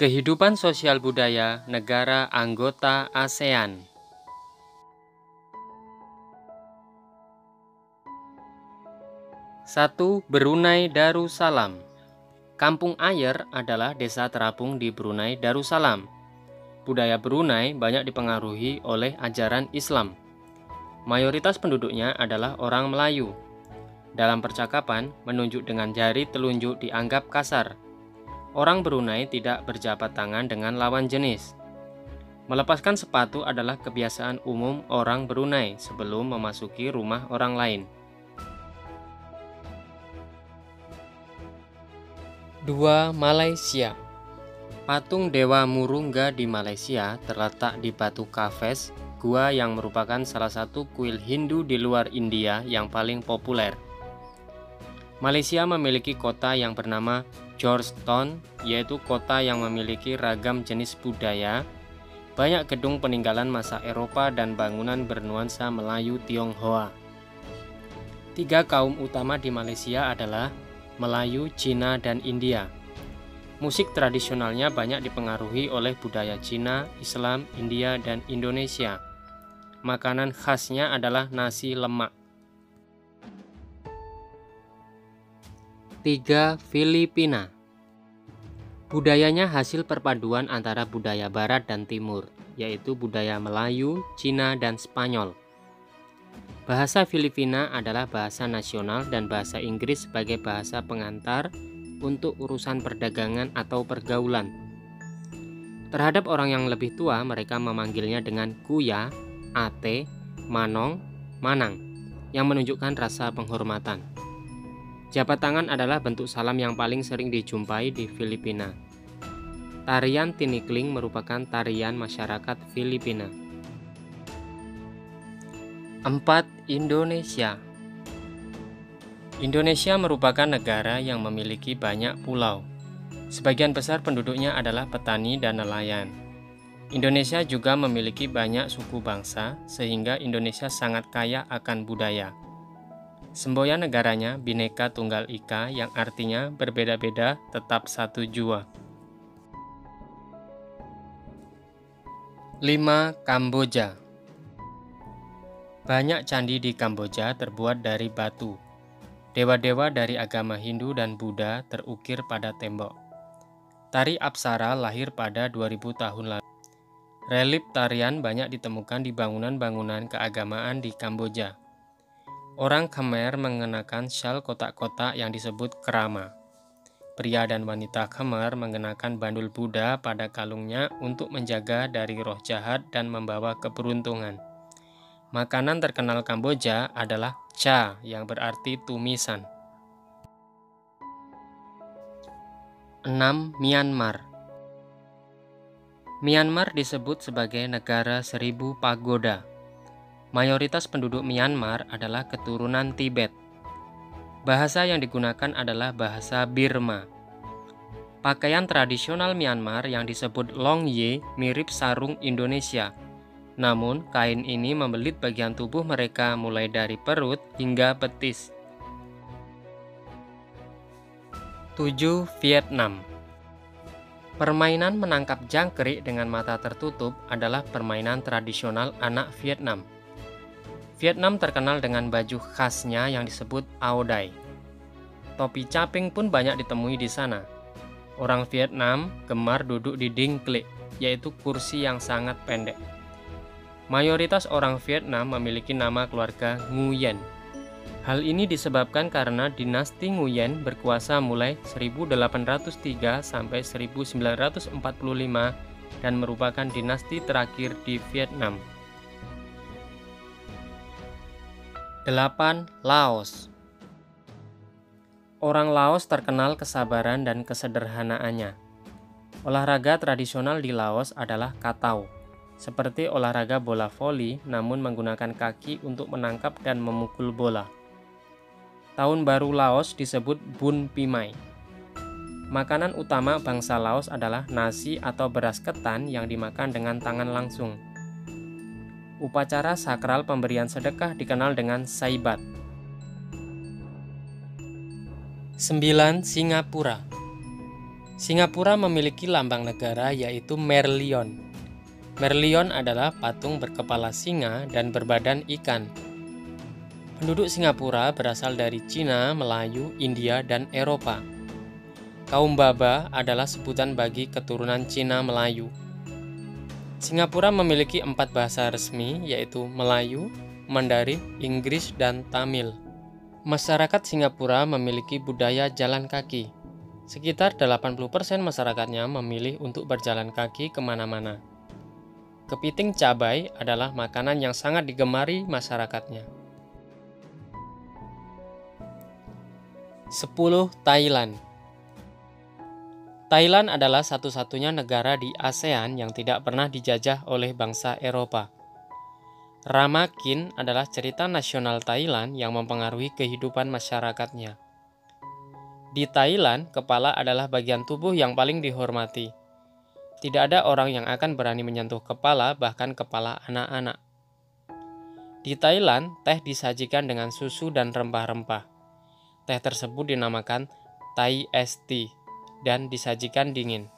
Kehidupan sosial budaya negara anggota ASEAN. Satu, Brunei Darussalam. Kampung Ayer adalah desa terapung di Brunei Darussalam. Budaya Brunei banyak dipengaruhi oleh ajaran Islam. Mayoritas penduduknya adalah orang Melayu. Dalam percakapan, menunjuk dengan jari telunjuk dianggap kasar Orang Brunei tidak berjabat tangan dengan lawan jenis. Melepaskan sepatu adalah kebiasaan umum orang Brunei sebelum memasuki rumah orang lain. 2. Malaysia Patung Dewa Murungga di Malaysia terletak di Batu Kafes, gua yang merupakan salah satu kuil Hindu di luar India yang paling populer. Malaysia memiliki kota yang bernama Georgetown, yaitu kota yang memiliki ragam jenis budaya, banyak gedung peninggalan masa Eropa dan bangunan bernuansa Melayu Tionghoa. Tiga kaum utama di Malaysia adalah Melayu, Cina, dan India. Musik tradisionalnya banyak dipengaruhi oleh budaya Cina, Islam, India, dan Indonesia. Makanan khasnya adalah nasi lemak. 3. Filipina Budayanya hasil perpaduan antara budaya barat dan timur, yaitu budaya Melayu, Cina, dan Spanyol. Bahasa Filipina adalah bahasa nasional dan bahasa Inggris sebagai bahasa pengantar untuk urusan perdagangan atau pergaulan. Terhadap orang yang lebih tua, mereka memanggilnya dengan kuya, ate, manong, manang, yang menunjukkan rasa penghormatan. Jabat tangan adalah bentuk salam yang paling sering dijumpai di Filipina. Tarian tinikling merupakan tarian masyarakat Filipina. 4. Indonesia Indonesia merupakan negara yang memiliki banyak pulau. Sebagian besar penduduknya adalah petani dan nelayan. Indonesia juga memiliki banyak suku bangsa, sehingga Indonesia sangat kaya akan budaya. Semboyan negaranya Bhinneka Tunggal Ika yang artinya berbeda-beda tetap satu jua. 5. Kamboja Banyak candi di Kamboja terbuat dari batu. Dewa-dewa dari agama Hindu dan Buddha terukir pada tembok. Tari Apsara lahir pada 2000 tahun lalu. Relip tarian banyak ditemukan di bangunan-bangunan keagamaan di Kamboja. Orang Khmer mengenakan syal kotak-kotak yang disebut kerama. Pria dan wanita Khmer mengenakan bandul Buddha pada kalungnya untuk menjaga dari roh jahat dan membawa keberuntungan. Makanan terkenal Kamboja adalah cha yang berarti tumisan. 6. Myanmar Myanmar disebut sebagai negara seribu pagoda Mayoritas penduduk Myanmar adalah keturunan Tibet. Bahasa yang digunakan adalah bahasa Birma. Pakaian tradisional Myanmar yang disebut Long Ye mirip sarung Indonesia. Namun, kain ini membelit bagian tubuh mereka mulai dari perut hingga betis. 7. Vietnam Permainan menangkap jangkrik dengan mata tertutup adalah permainan tradisional anak Vietnam. Vietnam terkenal dengan baju khasnya yang disebut Aodai. Topi caping pun banyak ditemui di sana. Orang Vietnam gemar duduk di dingklik, yaitu kursi yang sangat pendek. Mayoritas orang Vietnam memiliki nama keluarga Nguyen. Hal ini disebabkan karena dinasti Nguyen berkuasa mulai 1803 sampai 1945 dan merupakan dinasti terakhir di Vietnam. 8. Laos Orang Laos terkenal kesabaran dan kesederhanaannya. Olahraga tradisional di Laos adalah katau, seperti olahraga bola voli namun menggunakan kaki untuk menangkap dan memukul bola. Tahun baru Laos disebut Bun Pimai. Makanan utama bangsa Laos adalah nasi atau beras ketan yang dimakan dengan tangan langsung. Upacara sakral pemberian sedekah dikenal dengan saibat. 9. Singapura Singapura memiliki lambang negara yaitu Merlion. Merlion adalah patung berkepala singa dan berbadan ikan. Penduduk Singapura berasal dari Cina, Melayu, India, dan Eropa. Kaum Baba adalah sebutan bagi keturunan Cina Melayu. Singapura memiliki empat bahasa resmi yaitu Melayu, Mandarin, Inggris, dan Tamil. Masyarakat Singapura memiliki budaya jalan kaki. Sekitar 80% masyarakatnya memilih untuk berjalan kaki ke mana-mana. Kepiting cabai adalah makanan yang sangat digemari masyarakatnya. 10. Thailand Thailand adalah satu-satunya negara di ASEAN yang tidak pernah dijajah oleh bangsa Eropa. Ramakin adalah cerita nasional Thailand yang mempengaruhi kehidupan masyarakatnya. Di Thailand, kepala adalah bagian tubuh yang paling dihormati. Tidak ada orang yang akan berani menyentuh kepala, bahkan kepala anak-anak. Di Thailand, teh disajikan dengan susu dan rempah-rempah. Teh tersebut dinamakan Thai Iced Tea dan disajikan dingin.